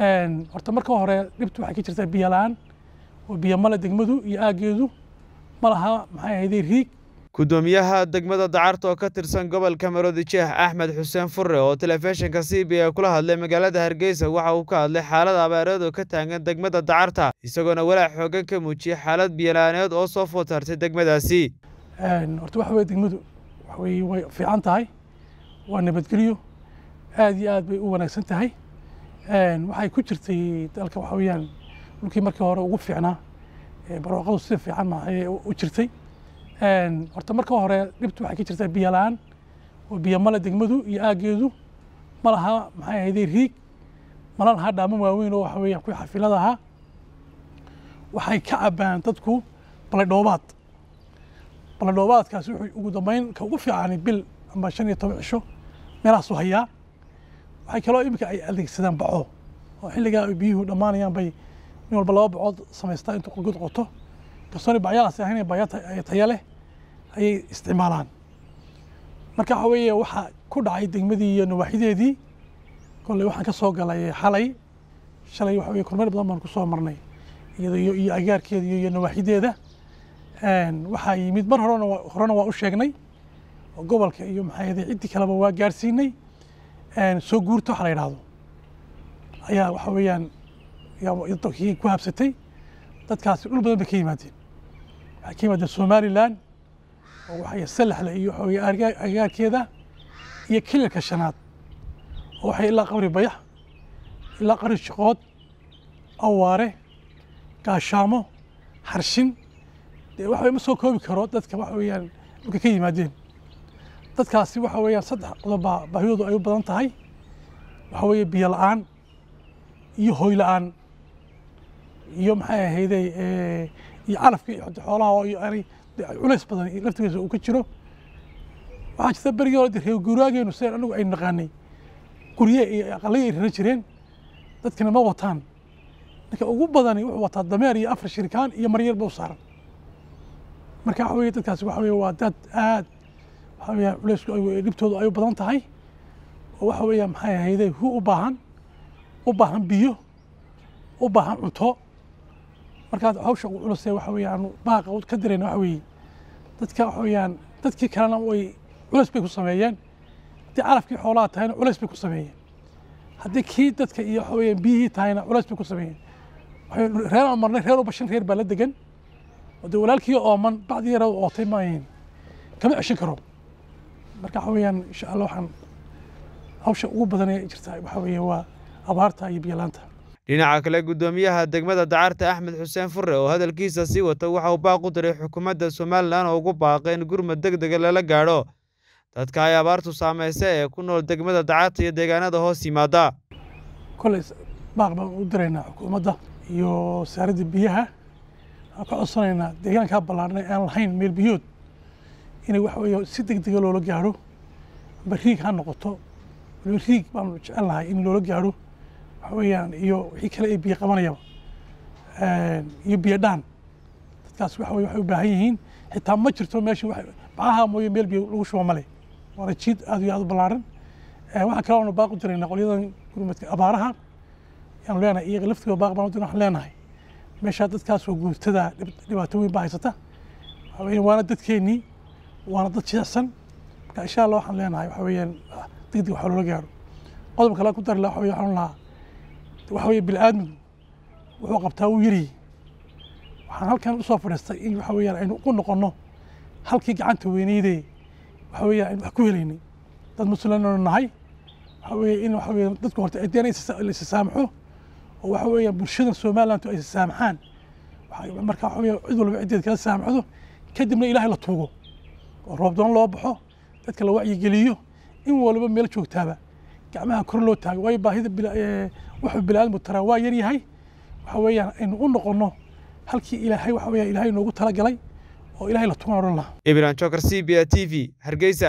horta marka hore dhibtu waxay ka jirtaa biyo la'aan oo biyo male degmadu iyo aaggeedu ma laha maxay ahayday riig. Gudoomiyaha degmada dacarta oo ka tirsan gobolka maroodi jeex axmed xuseen furre oo telefishinka c b a kula hadlay magaalada hargeysa waxa uu ka hadlay xaalad abaareed oo ka taagan degmada dacarta isagoona walaac xoogan ka muujiyey xaalad biyolaaneed oo soo food saartay degmadaasi horta waxa weye degmadu waxa weye way fiican tahay waa nabadgelyo aad iyo aad bay u wanaagsan tahay waxay ku jirtay dalka waxa weeyaan dhulkii markii hore ugu fiicnaa barwaaqadu si fiican u jirtay. Horta marka hore dhibtu waxay ka jirtaa biyo la'aan oo biyo male degmadu iyo aaggeedu ma laha maxay ahayday riig mana laha dhaaman waaweyn oo waxa weeyaan kuwii xafilada ahaa. Waxay ka cabaan dadku baledhoobaad baledhoobaadkaasi wuxuu ugu dambeyn ka ugu fiicani bil ama shan iyo toban cisho meelahaasu hayaa waxay kaloo iminka ay adeegsadaan baco. Oo xilligaa ay biyuhu dhammaanayaan bay nin walba laba bacood samaystaa intuu god qoto. Kastoona bacyaalaasi ahayn bacya taya leh ayay isticmaalaan. Marka waxa weeye waxaa ku dhacay degmadii iyo nawaaxideedii kolley waxaan ka soo galay xalay. Shalay waxa weye kormeer badan baan ku soo marnay. Iyada iyo agaarkeeda iyo nawaaxideeda waxaa yimid mar horena horena waa u sheegnay. Oo gobolka iyo maxay ahayd ciddii kaleba waa gaarsiinay soo guurta waxa la yidhaahdo. Ayaa waxa weeyaan kii ku habsatay dadkaasi dhul badan bay ka yimaadeen. Waxay ka yimaadeen somalilan oo waxay salaxle iyo waxa weye agaarkeeda iyo kililka shanaad oo waxay ilaa qabri bayax ilaa qabri shiqood awaare gaashaamo xarshin dee waxa ma soo koobi karo dadka waxa weeyaan dhulka ka yimaadeen dadkaasi waxa weeyaan saddex qodobbaa baahiyoodu ay u badan tahay. Waxa weeye biyo la'aan iyo hooy la'aan iyo maxay ahayday iyo calafka iyo xoolaha oo aanay culays badan laftigiisa uu ka jiro. Waxaa jirta berigii hore reer guuraageenu sideen anagu aynu naqaanay. Gurye iyo aqalaya ay raran jireen. Dadkana ma wataan. Ninka ugu badani wuxuu wataa dameer iyo afar shirikaan iyo maryarba u saaran. Marka waxa weye dadkaasi waxa weye waa dad aad waxa weya culaysku dhibtoodu ay u badan tahay? Oo waxa weeya maxay ahayday hu u baahan u baahan biyo u baahan cunto. Markaas hawsha ugu culusee waxa weeyaan baaqa ka dirayna waxa weeye. Dadka waxa weeyaan dadkii kalena way culays bay ku sameeyeen. Haddii calafkii xoolaha tahayna culays bay ku sameeyeen. Haddii kii dadka iyo waxa weeyaan biyihii tahayna culays bay ku sameeyeen. Reer aan reer uba shan reer baa la degan. Oo walaalkii ooman bacdii yara ootay maayin. Kama ceshan karo marka waxa weeyaan insha allah waxaan hawsha ugu badan ee jirta waxa weeye waa abaarta iyo biyolaanta dhinaca kale gudoomiyaha degmada dacarta axmed xuseen furre oo hadalkiisa sii wata waxa uu baaq u diray xukuumadda somalilan oo ugu baaqay in gurmad deg dega lala gaadho. Dadka ay abaartu saamaysa ee ku nool degmada dacarta iyo deegaanada hoos yimaada. Kolley baaq baan u diraynaa xukuumadda iyo wasaaradda biyaha. Waxaan ka codsanaynaa deegaankaa ballaarnay aan lahayn meel biyood inay waxa weeye si deg dega loola gaadho amba riig ha noqoto waliba riig baanu jecelnahay in loola gaadho waxa weeyaan iyo wixii kale ay biyo qabanayaba iyo biyo dhaan. Dadkaas waxa weye waxay u baahan yihiin xitaa ma jirto meesha bacaha mooye meel biyo lagu shubo male. Waana jiid aad iyo aad u ballaaran. Waxaa kale oonu baaq u diraynaa qolyadan gurmadka abaaraha. Yaanu leenahay iyaga laftigooda baaq baan u dirna waxaan leenahay. Meeshaa dadkaas oo guurtada dhibaato weyn baa haysata. Waana dadkeennii waana dad jilicsan marka insha allah waxaan leenahay waxa weeyaan degdeg waxa loola gaaro. Qodobka kale ku dari laha waxa waxaan lahaa waxa weeye bini'aadmigu wuxuu qabtaa uu yiri. Waxaan halkan u soo fadhiistay in waxa weeyaan aynu ku noqonno halkii gacanta weyneydee waxa weeyaan aynu wax ku helaynay. Dad muslimaynu nahay waxa weeye in waxa weeye dadku horta adeen la isasaamaxo oo waxa weeyaan bulshada somalilandu ay isasaamaxaan marka waxa weeye cid walba ciddeed kala saamaxdo kadibna ilaahay la tuugo oo roobdoon loo baxo dadka la wacyigeliyo in waliba meel joogtaaba. Gacmaha kor loo taago waayo baahida wuxuu biniaadamku taraa waa yar yahay. Waxa weeyaan aynu u noqonno halkii ilaahay waxa weeyaan ilaahay noogu talagalay oo ilaahay la tugan odhan lahaa ibrahim jokar c b a t v. Hargeysa